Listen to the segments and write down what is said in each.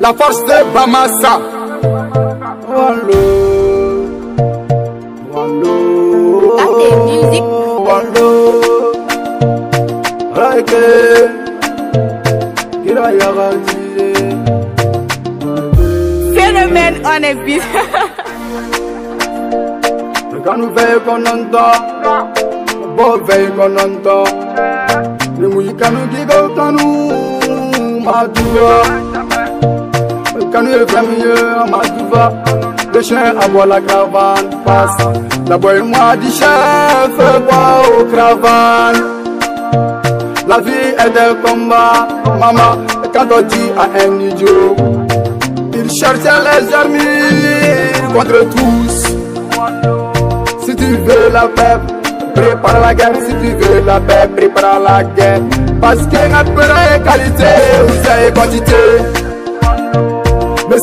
La force de Bamassa. One love. One love. Got the music. One love. Reggae. Kira yagati. Phénomène on a beat. Kanu vei kononto. Bo vei kononto. Est familier, Madouva. Le chien aboie la caravane, passe. La boy moi dit chef, bois aux caravanes. La vie est un combat, maman. Quand on dit à un idiot, il cherche les armes contre tous. Si tu veux la paix, prépare la guerre. Si tu veux la paix, prépare la guerre. Parce que après qualité, vous avez quantité.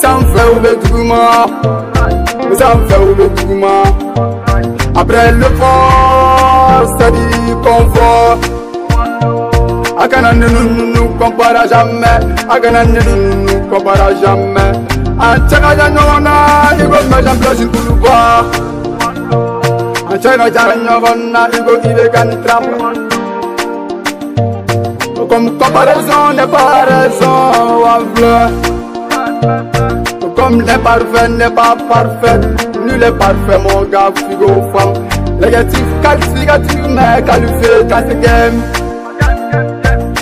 sam fẹ́ wo bẹ dugu ma n sam fẹ́ wo dugu ma après le fort c'est du confort a kana jamais a kana jamais a cɛ ka ɲɔgɔn na i ko bɔ a cɛ ka ɲɔgɔn na i ko i bɛ ka comme comparaison n'est pas raison, wavle. Comme les parfaits n'est pas parfait, nul est parfait, mon gars, figo femme. Négatif, qualificatif, mais qualifié dans ce game.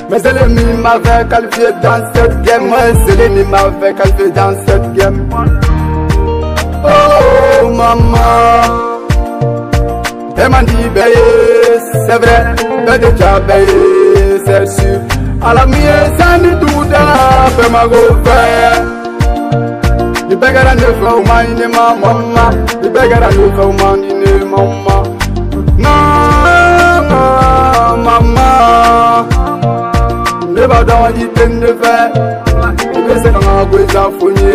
Mes ennemis m'avaient qualifié dans cette game, mes ennemis m'avaient qualifié dans cette game. Oh maman, elle m'a dit veillez, c'est vrai, mais déjà veillez, c'est sûr. À la mienne, ça ne doute pas, fais ma go The beggar and the flow man in the mama The beggar and the flow man in the mama Mama, mama Never done it in the fair Ugweza kama gweza funye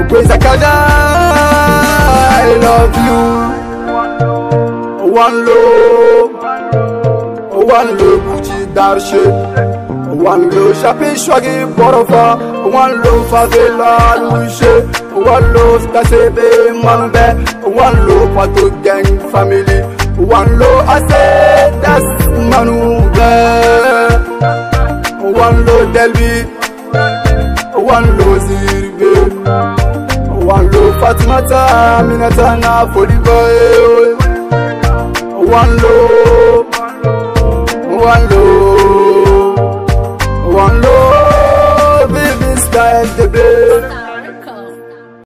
Ugweza kaja I love you. One love One love Gucci Darshe One wallo shapi shwagi borofa wallo favela man wallo One manbe wallo the gang family. Wallo ase das manube wallo delbi wallo zirbe. Wallo fatimata minata na foliboye One wallo guys, the